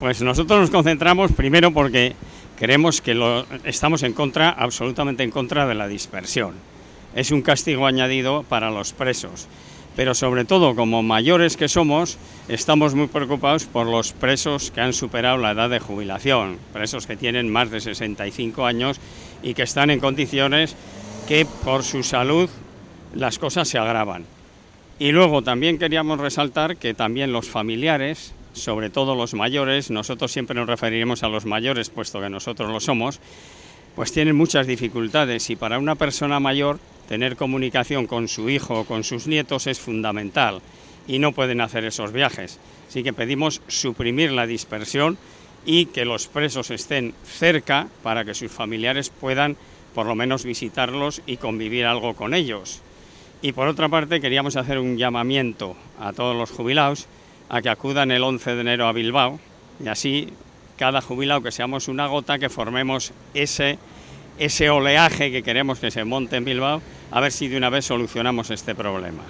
Pues nosotros nos concentramos primero porque creemos que lo, estamos en contra, absolutamente en contra de la dispersión. Es un castigo añadido para los presos. Pero sobre todo, como mayores que somos, estamos muy preocupados por los presos que han superado la edad de jubilación, presos que tienen más de 65 años y que están en condiciones que por su salud las cosas se agravan. Y luego también queríamos resaltar que también los familiares, sobre todo los mayores, nosotros siempre nos referiremos a los mayores, puesto que nosotros lo somos, pues tienen muchas dificultades y para una persona mayor tener comunicación con su hijo o con sus nietos es fundamental y no pueden hacer esos viajes. Así que pedimos suprimir la dispersión y que los presos estén cerca para que sus familiares puedan por lo menos visitarlos y convivir algo con ellos. Y por otra parte queríamos hacer un llamamiento a todos los jubilados a que acudan el 11 de enero a Bilbao y así cada jubilado que seamos una gota, que formemos ese, ese oleaje que queremos que se monte en Bilbao, a ver si de una vez solucionamos este problema.